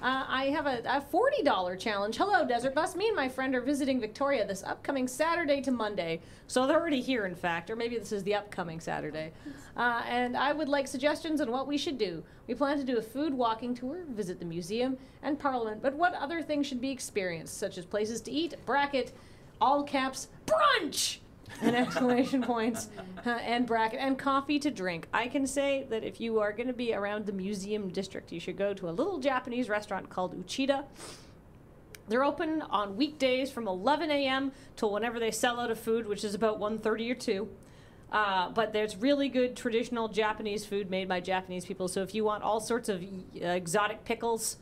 Uh, I have a, a $40 challenge. Hello, Desert Bus. Me and my friend are visiting Victoria this upcoming Saturday to Monday. So they're already here, in fact, or maybe this is the upcoming Saturday. Uh, and I would like suggestions on what we should do. We plan to do a food walking tour, visit the museum and Parliament, but what other things should be experienced, such as places to eat, bracket, all caps, brunch! And exclamation points and bracket and coffee to drink. I can say that if you are going to be around the museum district, you should go to a little Japanese restaurant called Uchida. They're open on weekdays from 11 a.m. till whenever they sell out of food, which is about 1:30 or 2. Uh, but there's really good traditional Japanese food made by Japanese people. So if you want all sorts of uh, exotic pickles,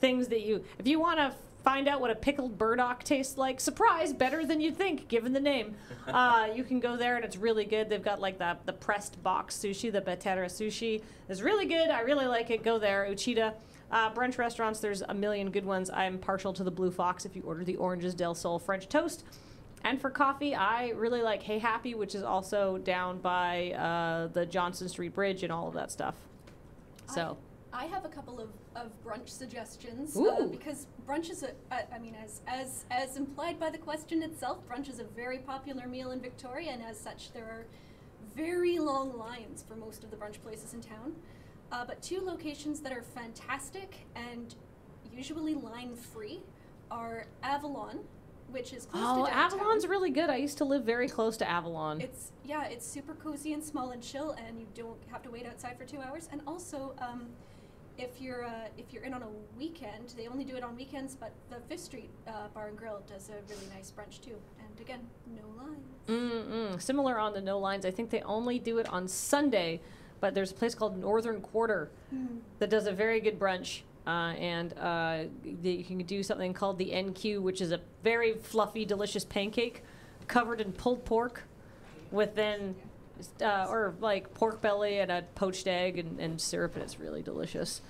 things that you, if you want to find out what a pickled burdock tastes like. Surprise, better than you'd think, given the name. Uh, you can go there and it's really good. They've got like the, the pressed box sushi, the Batera sushi. is really good. I really like it. Go there, Uchida. Uh, brunch restaurants, there's a million good ones. I'm partial to the Blue Fox if you order the Oranges del Sol French toast. And for coffee, I really like Hey Happy, which is also down by uh, the Johnson Street Bridge and all of that stuff. So. I have a couple of, of brunch suggestions uh, because brunch is a, I mean, as, as, as implied by the question itself, brunch is a very popular meal in Victoria, and as such, there are very long lines for most of the brunch places in town. Uh, but two locations that are fantastic and usually line free are Avalon, which is close oh, to downtown. Avalon's really good. I used to live very close to Avalon. It's yeah, it's super cozy and small and chill, and you don't have to wait outside for two hours. And also, um, if you're uh, if you're in on a weekend, they only do it on weekends, but the Fifth Street uh, Bar and Grill does a really nice brunch too. And again, no lines. Mm-mm. Similar on the no lines. I think they only do it on Sunday, but there's a place called Northern Quarter mm. that does a very good brunch. Uh, and uh, the, you can do something called the NQ, which is a very fluffy, delicious pancake covered in pulled pork with then uh, or like pork belly and a poached egg and, and syrup, and it's really delicious.